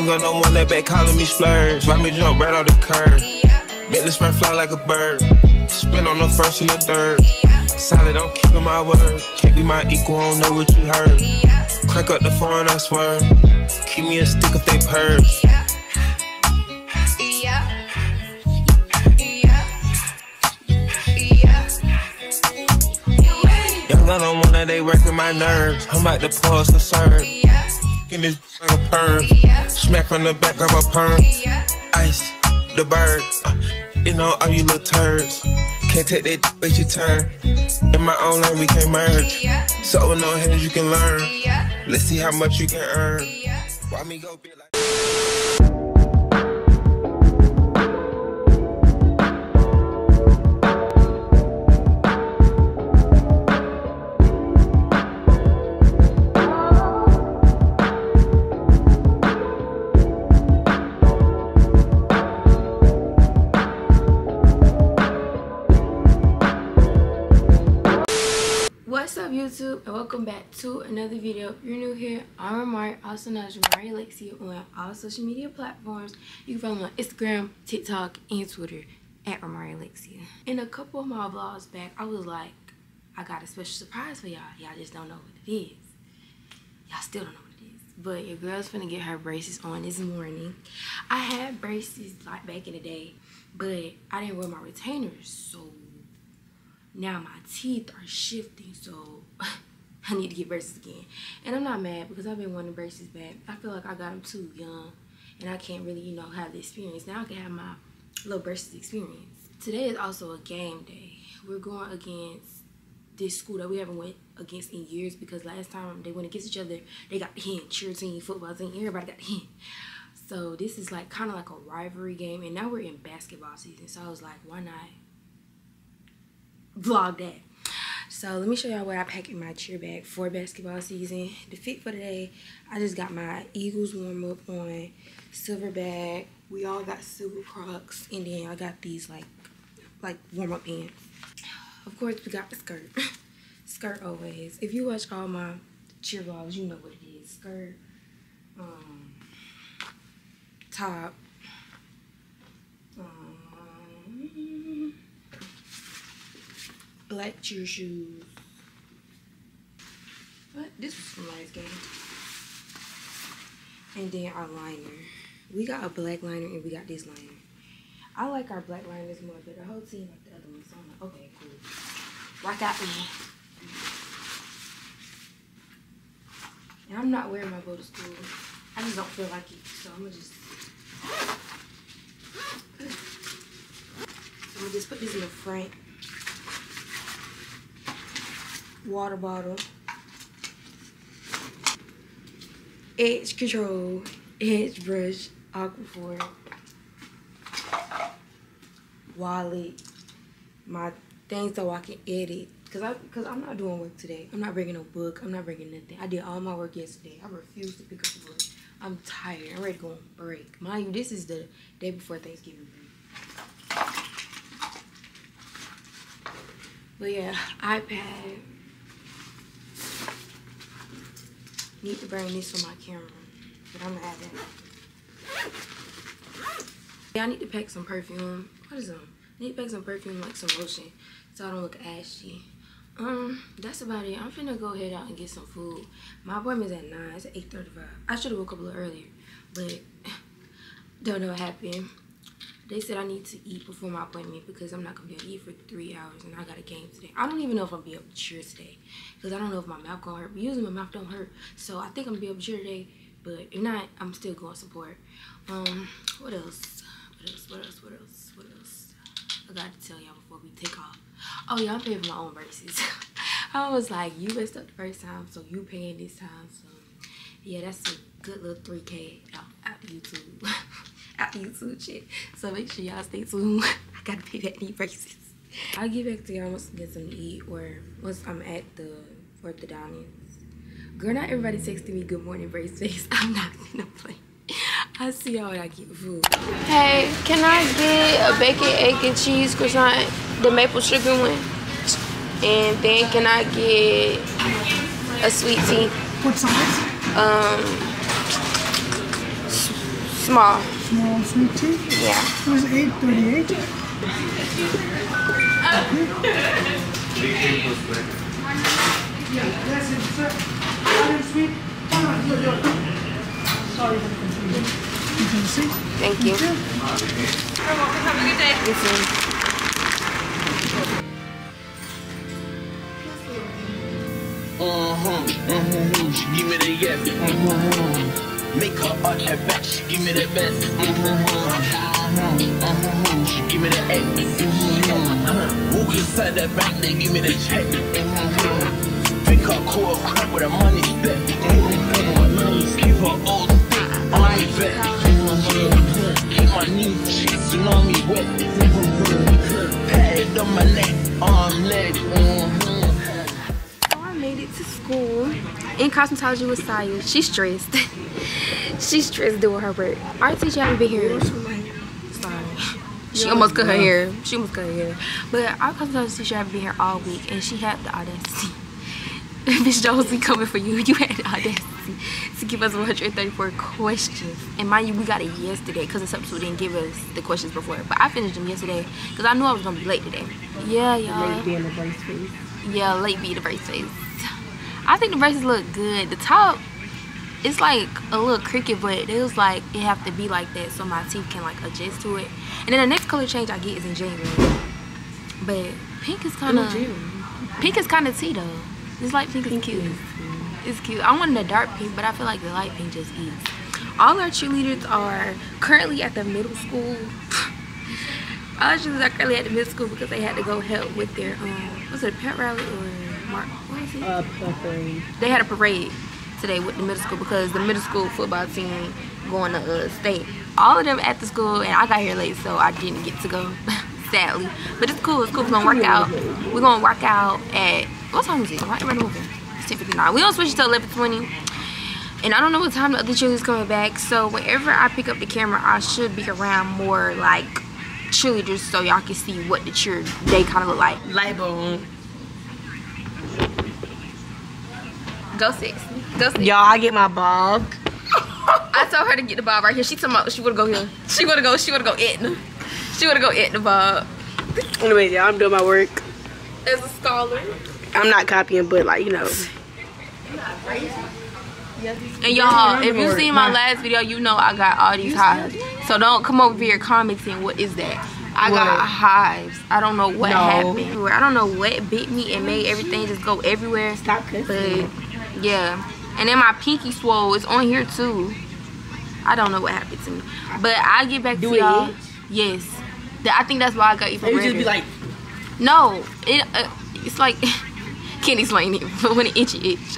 Young girl don't want that back calling me splurge. Why me jump right off the curb? Make this man fly like a bird. Spin on the first and the third. Solid, I'm keeping my word. Can't be my equal, I don't know what you heard. Crack up the phone, I swear. Keep me a stick if they purge. Young girl don't want that, they working my nerves. I'm about to pause for serve. In this like a perm. Smack on the back of a perm. Ice, the bird. Uh, you know, all you little turds. Can't take that wait your turn. In my own lane, we can't merge. So with no hands, you can learn. Let's see how much you can earn. Why me go big like welcome back to another video. If you're new here, I'm Ra'Mariah, also known as Ra'Mariah Alexia on all social media platforms. You can follow me on Instagram, TikTok, and Twitter at Ra'Mariah Alexia. In a couple of my vlogs back, I was like, I got a special surprise for y'all. Y'all just don't know what it is. Y'all still don't know what it is. But your girl's finna get her braces on this morning. I had braces like back in the day, but I didn't wear my retainers, so now my teeth are shifting so I need to get braces again. And I'm not mad because I've been wanting braces back. I feel like I got them too young and I can't really you know have the experience. Now I can have my little braces experience. Today is also a game day. We're going against this school that we haven't went against in years because last time they went against each other they got the hint cheer team football team everybody got the hint so this is like kind of like a rivalry game and now we're in basketball season. So I was like why not vlog that. So let me show y'all what I pack in my cheer bag for basketball season. The fit for today, I just got my Eagles warm up on, silver bag. We all got silver Crocs, and then I got these like like warm up pants. Of course, we got the skirt. skirt always. If you watch all my cheer vlogs, you know what it is. Skirt, um, top, um, black cheer shoes. But this was from last game. And then our liner. We got a black liner and we got this liner. I like our black liners more, but the whole team like the other ones. So I'm like, okay, cool. Rock out me. And I'm not wearing my bow to school. I just don't feel like it. So I'm gonna just I'm gonna just put this in the front water bottle, edge control, edge brush, aquaphor, wallet, my things so I can edit. Cause I, cause I'm not doing work today. I'm not bringing a book. I'm not bringing nothing. I did all my work yesterday. I refuse to pick up the book. I'm tired. I'm ready to go on break. Mind you, this is the day before Thanksgiving break. But yeah, iPad. Need to bring this for my camera, but I'm gonna add that. Yeah, I need to pack some perfume. What is them? I need to pack some perfume, like some lotion, so I don't look ashy. Um, that's about it. I'm finna go head out and get some food. My appointment's at 9. It's at 8.35. I should have woke up a little earlier, but don't know what happened. They said I need to eat before my appointment because I'm not gonna be able to eat for three hours and I got a game today. I don't even know if I'm gonna be able to cheer today because I don't know if my mouth gonna hurt. But usually my mouth don't hurt, so I think I'm gonna be able to cheer today. But if not, I'm still going to support. Um, what else? What else? What else? What else? What else? I got to tell y'all before we take off. Oh yeah, I'm paying for my own braces. I was like, you messed up the first time, so you paying this time. So yeah, that's a good little 3K out, out YouTube. out YouTube shit. So make sure y'all stay tuned. I gotta pay back these braces. I'll get back to y'all once I get something to eat or once I'm at the orthodontist. Girl, not everybody texting me good morning brace face. I'm not gonna play. I'll see y'all when I get food. Hey, can I get a bacon, egg, and cheese croissant, the maple sugar one? And then can I get a sweet tea? What size? Um, Small. Small sweet tea? Yeah. It was eight thirty-eight. Yes, it's sir. Sorry for the confusion. You can see. Thank you. You too. Uh-huh, uh-huh, give me the yes. Uh-huh. Make her arch her back, she give me the best. She give me the X. Uh-huh. Walk inside that bank, they give me the check. Uh-huh. Pick her core crap with her money step. Keep her old stick on me back. Uh-huh. Keep my new cheeks on me wet. Uh-huh. Pad on my neck, arm, leg. Uh-huh. In cosmetology with Saya. She's stressed. She's stressed doing her work. Our teacher haven't been here. Sorry. She almost cut her hair. She almost cut her hair. But our cosmetology teacher haven't been here all week and she had the audacity. Miss Jones, we coming for you. You had the audacity to give us 134 questions. And mind you, we got it yesterday because the substitute didn't give us the questions before. But I finished them yesterday because I knew I was going to be late today. Yeah, y'all. being the brace face. Yeah, late be the brace face. I think the braces look good. The top, it's like a little cricket, but it was like it have to be like that so my teeth can like adjust to it. And then the next color change I get is in January. But pink is kind of pink is kind of tea though. It's like pink is cute. It's cute. I wanted a dark pink, but I feel like the light pink just is. All our cheerleaders are currently at the middle school. All our cheerleaders are currently at the middle school because they had to go help with their um, was it a pet rally or mark? What is it? Uh, parade. they had a parade today with the middle school because the middle school football team going to uh, state. All of them at the school, and I got here late, so I didn't get to go, sadly. But it's cool. It's cool. We're gonna work out. We're gonna work out at what time is it? Why am I moving? It's 10:59. We don't switch it to 11:20. And I don't know what time the other cheerleaders coming back. So whenever I pick up the camera, I should be around more like cheerleaders so y'all can see what the cheer day kind of look like. Light bulb. Go six. Go six. Y'all, I get my bob. I told her to get the bob right here. She told me she would go here. She would go. She would go Etna. She would go Etna bob. Anyways, y'all, I'm doing my work. As a scholar. I'm not copying, but like, you know. And y'all, if you seen my last video, you know I got all these hives. So don't come over here commenting what is that. I got hives. I don't know what No. happened. I don't know what bit me and made everything just go everywhere. Stop cussing. Yeah. And then my pinky swole is on here too. I don't know what happened to me. But I get back Do to y'all. Yes. I think that's why I got even It would just be like, No, it uh, it's like can't explain it, but when it itchy itch.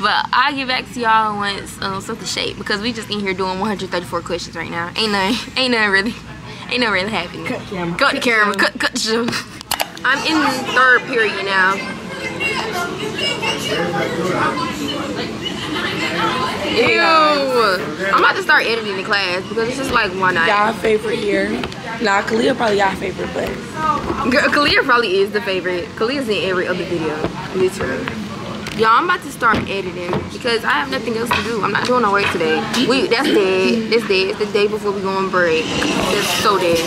But I'll get back to y'all once um, something shape because we just in here doing 134 questions right now. Ain't nothing, ain't nothing really, ain't nothing really happening. Cut camera. Cut the camera. Cut, cut the show. I'm in third period now. Ew. I'm about to start editing the class because it's just like one night. y'all favorite here. Nah, Khalil probably y'all favorite, but Girl, Kalia probably is the favorite. Kalia's in every other video, literally. Y'all, I'm about to start editing because I have nothing else to do. I'm not doing no work today. We that's dead. That's dead. It's the day before we go on break. It's so dead.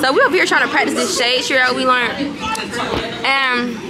So we up here trying to practice this shade share we learned. And ah,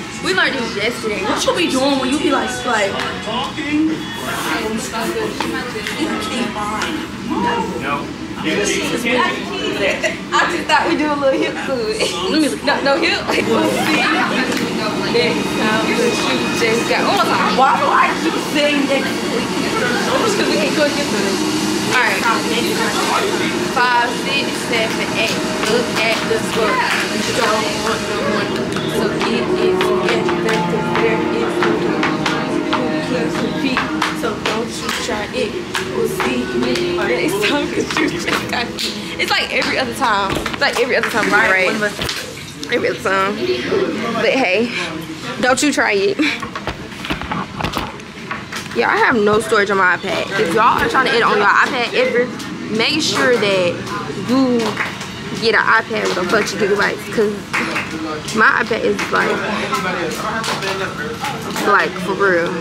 We learned this yesterday. What you be doing when you be like, like I just thought we do a little hip to it. no, no hip. Like, we'll see. Next time, you just got. Oh, like, why do I keep saying next week? Because we can't go get this. Alright. Five, six, seven, eight. Look at the. You don't want no more. So it is don't you try it. It's like every other time. It's like every other time, we right? Every other time. But hey, don't you try it. Yeah, I have no storage on my iPad. If y'all are trying to edit on your iPad ever, make sure that you get an iPad with a bunch of gigabytes. Cause my iPad is like, like for real.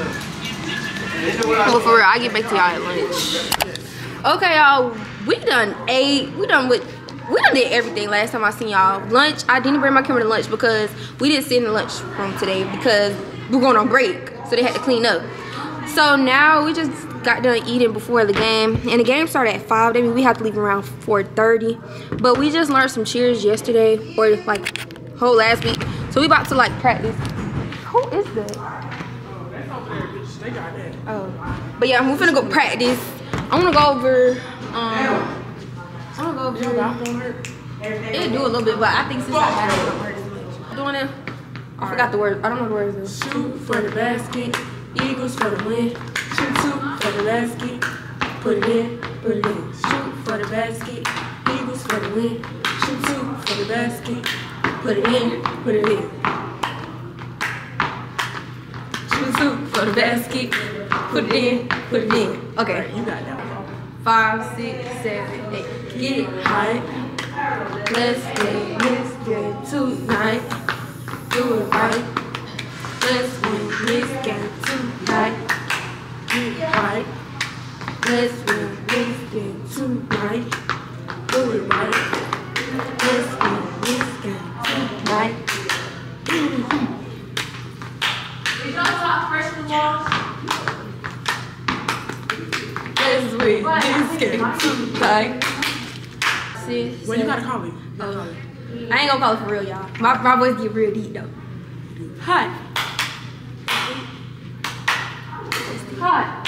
Well, for real, I get back to y'all at lunch. Okay, y'all, we done ate. We done with. We done did everything last time I seen y'all. Lunch, I didn't bring my camera to lunch because we didn't sit in the lunch room today because we we're going on break. So they had to clean up. So now we just got done eating before the game. And the game started at 5. That means we have to leave around 4.30. But we just learned some cheers yesterday or like whole last week. So we about to like practice. Who is that? Oh. But yeah, we're gonna go practice. I wanna go over um I wanna go over It'll do a little bit, but I think since I had it, it won't hurt as much. Doing it. I forgot the word. I don't know the words though. Shoot for the basket, Eagles for the win. Shoot two for the basket, put it in, put it in. Shoot for the basket, Eagles for the win. Shoot two for the basket, put it in, put it in. Shoot two for the basket, put it in, put it in. Okay. You got that one. Five, six, seven, eight. Get it right. Let's win this game tonight. Do it right. Let's win this game tonight. Get it right. Let's win this game tonight. This game tonight. Six, Well, you seven. gotta call me. I ain't gonna call it for real, y'all. My, my voice get real deep though. Hi. Hot.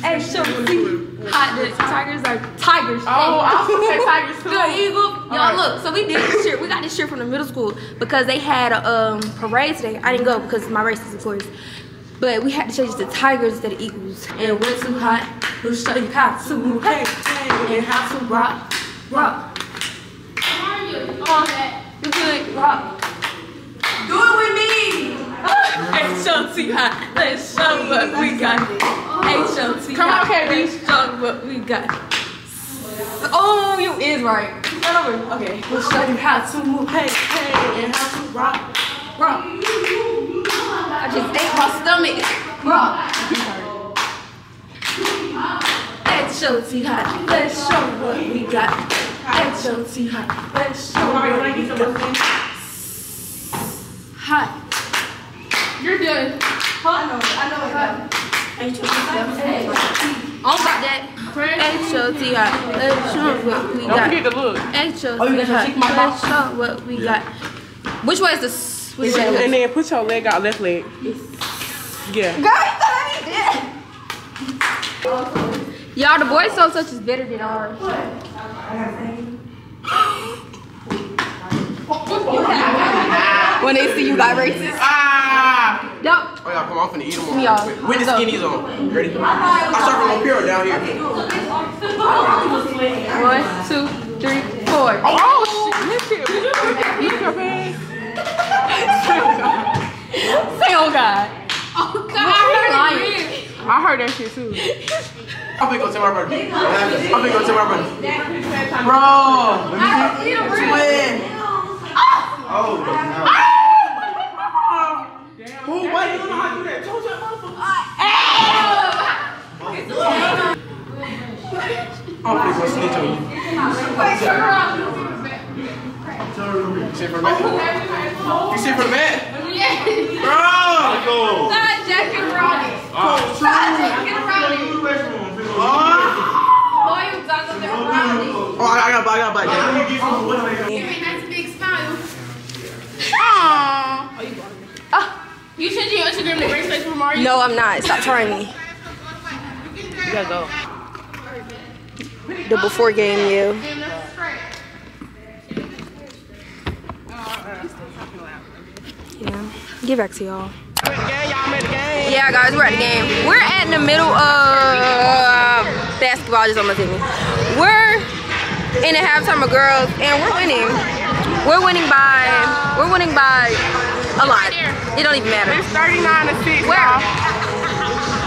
Hey, show me. Hot. The tigers are tigers. Oh, I was gonna say Tigers too. Good eagle. Y'all Alright. look. So we did this shirt. We got this shirt from the middle school because they had a um, parade today. I didn't go because my race is of course. But we had to change to tigers instead of eagles. And we're too hot. We'll show you how to move, hey, hey, and how to rock, rock. You good? Rock. Do it with me. Hey, Chelsea hot. Let's show what we got. Hey, Chelsea Come on, hot. KB. Let's show what we got. Oh, you is right. Okay, we'll show you how to move, hey, hey, and how to rock, rock. I just ate my stomach. Rock. Hey, Chelsea hot. Let's show what we got. Hey, Chelsea hot. Let's show what we got. Hot. You're good. I know. I know it. Hey, Chelsea hot. Hey, On about that. H-O-T hot. Let's show what we got. Don't forget the look. H-O-T hot. Let's show what we got. Which way is this? Which way is And then put your leg out, left leg. Yeah. Y'all, the boys soul touch is better than ours. when they see you got racist. Ah! Don't. Oh, yeah, come on, I'm finna eat them all. on. With the skinnies on. Ready? I start from up here or down here? One, two, three, four. Oh, shit. Lift it. Lift your Say, oh God. Oh God. Lying. I heard that shit too. I'm finna go tell my brother. I'm finna go tell my brother. Bro! Twin! Oh, oh no. Who? Why you don't know how to do that? Told you, I'm finna oh, go snitch on you. You sit for the mat? You sit for the mat? Bro! Go! God, Jack and Ronnie. Oh, Jack and Ronnie. oh. Boy, you got something Ronnie. Oh, I I gotta buy, I gotta buy that. Nice big smile. Ah. You sent your Instagram the bracelet from Mario? No, I'm not. Stop trying me. You gotta go. The before game, yeah. Yeah. Get back to y'all. Yeah, guys, we're at the game. We're at the middle of basketball, just on my TV. We're in the halftime of girls, and we're winning. We're winning by we're winning by a lot. It don't even matter. It's 39 to 6. Where? y'all.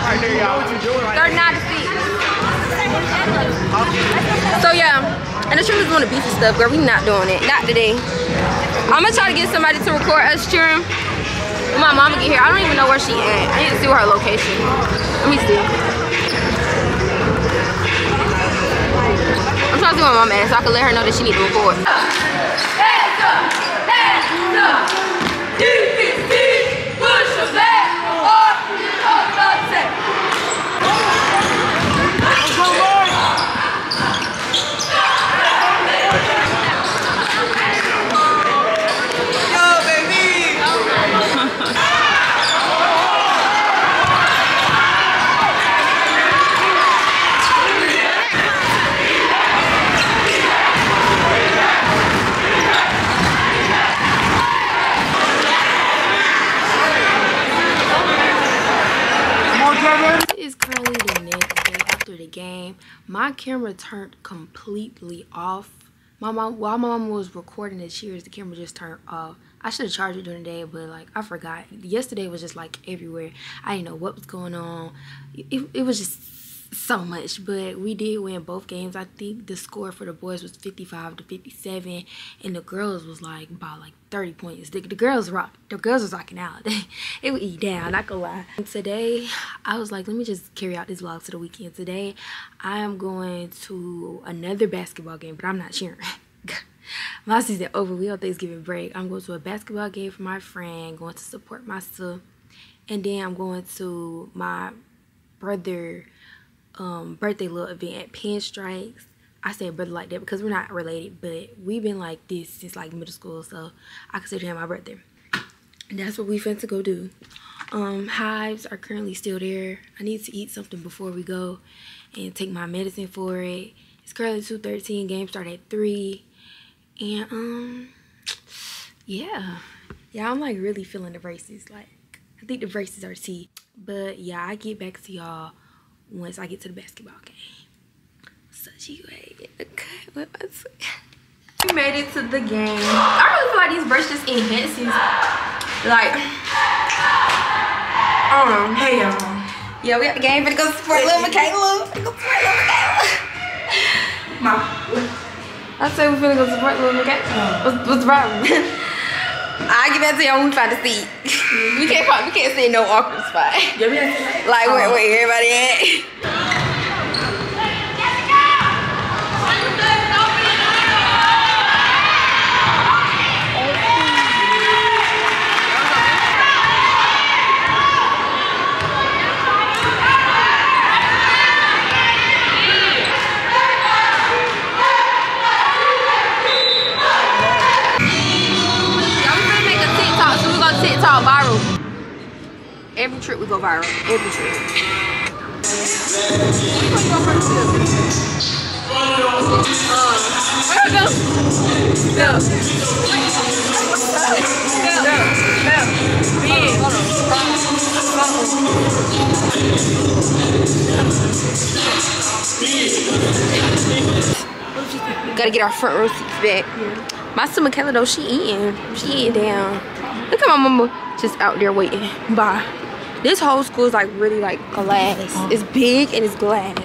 Right there, y'all. 39 to 6. So yeah, and the truth is want to beef and stuff, girl. We not doing it. Not today. I'm gonna try to get somebody to record us cheering. When my mama get here, I don't even know where she at. I need to see her location. Let me see. I'm trying to see where my mom at so I can let her know that she need to record. It's currently the next day after the game. My camera turned completely off. My mom, while my mom was recording the cheers, the camera just turned off. I should have charged it during the day, but like I forgot. Yesterday was just like everywhere. I didn't know what was going on. It, it was just so much, but we did win both games. I think the score for the boys was 55 to 57, and the girls was like about like 30 points. The, the girls rock. The girls was rocking out. it would eat down. Not gonna lie. And today, I was like, let me just carry out this vlog to the weekend. Today, I am going to another basketball game, but I'm not cheering. my season over. We on Thanksgiving break. I'm going to a basketball game for my friend. Going to support my sister, and then I'm going to my brother um, birthday little event at Pinstripes. I say brother like that because we're not related, but we've been like this since like middle school, so I consider him my brother. And that's what we finna go do. Um, hives are currently still there. I need to eat something before we go and take my medicine for it. It's currently 2.13, game start at 3. And, um, yeah. Yeah, I'm like really feeling the braces. Like, I think the braces are T. But yeah, I get back to y'all once I get to the basketball game. Such a great okay, what was it? We made it to the game. I really feel like these brushes enhances like I don't know. Hey y'all. Yeah, we at the game, but go support little Michaela. Go support little Michaela. Mom. I said we're finna go support little Michaela. What's, what's the problem? I get back to y'all when we find a seat. we can't find, we can't sit in no awkward spot. Yeah, we have to. Like where, where everybody at? Every trip we go viral. Every trip. Gotta get our front row seats back. My sister Michaela though, she eating. She eating down. Look at my mama just out there waiting. Bye. This whole school is like really like glass. Uh-huh. It's big and it's glass.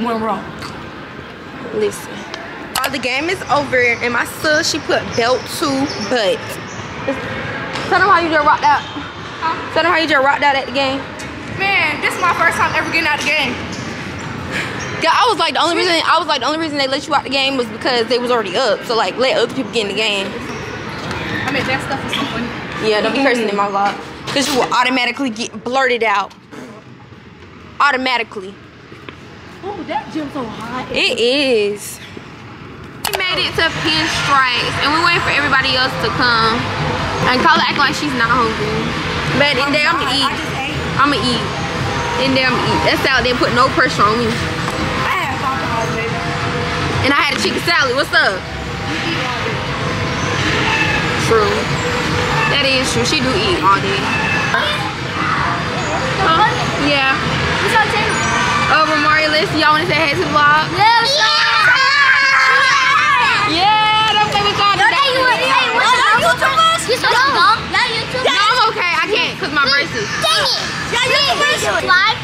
One wrong. Listen. Oh, the game is over and my sister, she put belt to butt. Tell them how you just rocked out. Tell them how you just rocked out at the game. Man, this is my first time ever getting out of the game. Yeah, I was like the only reason I was like the only reason they let you out the game was because they was already up. So like let other people get in the game. I mean, that stuff is so funny. Yeah, don't be cursing in my vlog. Cause you will automatically get blurted out. Automatically. Oh, that gym's so hot. It is. We made it to Pinstripes and we waiting for everybody else to come. And Carla act like she's not hungry. But in there I'ma eat. I'ma eat. In there I'ma eat. That's out there put no pressure on me. And I had a chicken salad. What's up? is true. She do eat all day. Huh? Yeah. What's your Ramari oh, List. Y'all want to say hey to the vlog? Yeah, yeah. yeah, don't play with y'all today. Hey, what's up? YouTubers? You so dumb. Y'all YouTubers? No, I'm okay. I can't because my braces. Dang it. Y'all YouTubers? Live?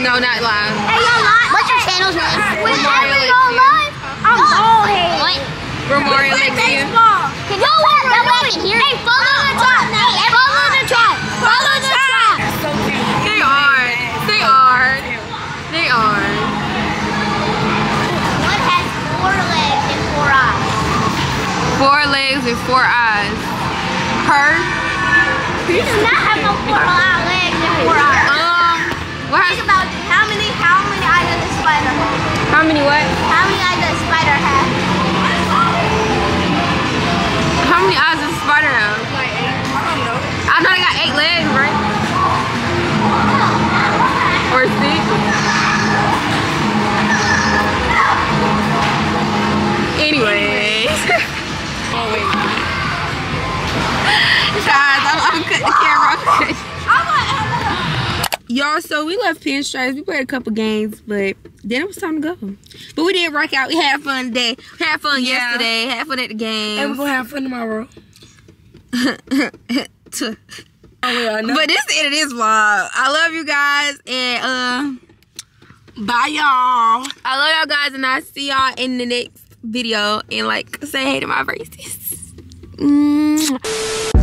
No, not live. Hey, y'all live? What's your channel's name? Live. I'm oh, bald. What? Memorial next year. Can you what? That way I can hear. Hey, follow the tribe. Hey, follow the tribe. Follow the tribe. They are. They are. They are. What has four legs and four eyes? Four legs and four eyes. Her. He does not have no four legs and four eyes. Um. What Think about. How many? How many eyes does a spider have? how many what? How many eyes many eyes does a spider have? Like eight. I don't know. I know they got eight legs, right? Or six. Anyways. oh wait. Guys, I'm, I'm cutting the camera. Y'all, so we left pinstripes. We played a couple games, but then it was time to go. But we did rock out. We had fun today. Had fun yesterday. Had fun at the game. And we're gonna have fun tomorrow. Oh yeah, But this is the end of this vlog. I love you guys and uh Bye y'all. I love y'all guys and I see y'all in the next video and like say hey to my braces. Mm.